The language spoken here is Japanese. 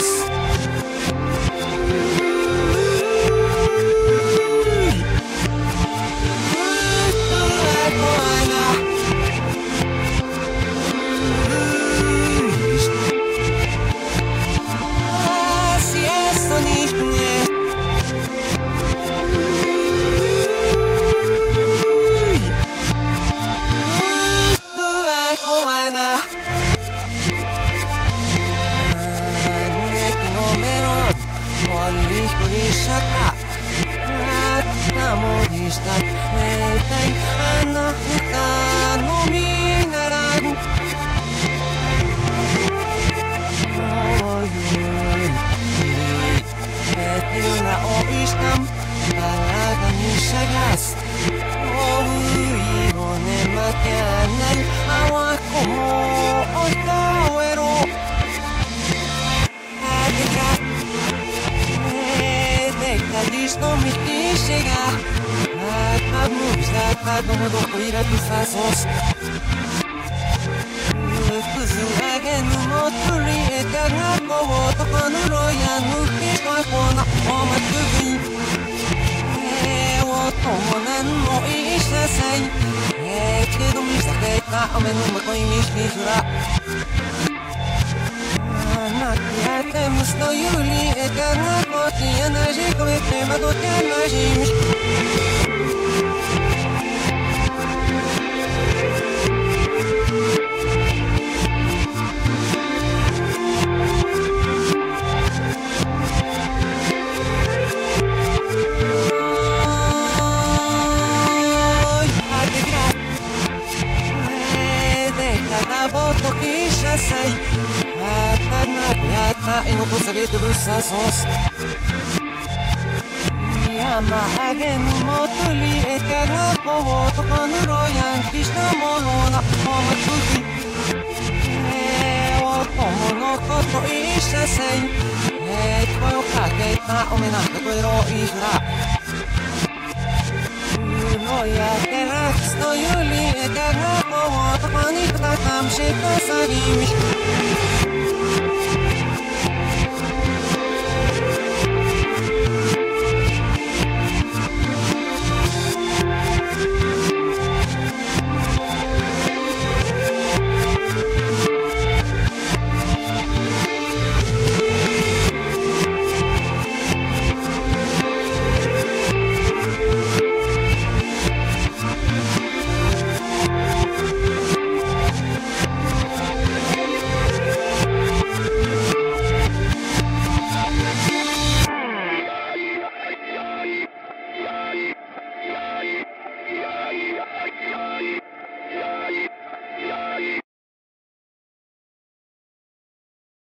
us. もりした絶対あの蓋のみならんもうゆい Betul na o istam Talaga ni Sagas O ione matianan Awa ko mo o ください。ああ、やった、エノコサゲットブッサー。げぬもとりえたら、もうとかぬろやんきしたものな、おまつり。友のこと一社せん声をかけたおめなかこえろいいから冬やけらくすとゆりえからもう男に tam się posadimy.